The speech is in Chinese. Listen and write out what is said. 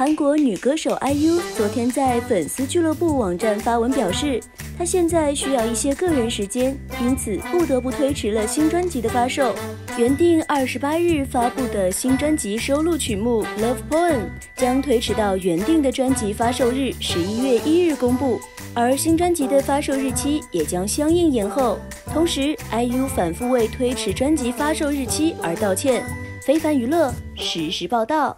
韩国女歌手 IU 昨天在粉丝俱乐部网站发文表示，她现在需要一些个人时间，因此不得不推迟了新专辑的发售。原定二十八日发布的新专辑收录曲目《Love Poem》将推迟到原定的专辑发售日十一月一日公布，而新专辑的发售日期也将相应延后。同时，IU 反复为推迟专辑发售日期而道歉。非凡娱乐实时报道。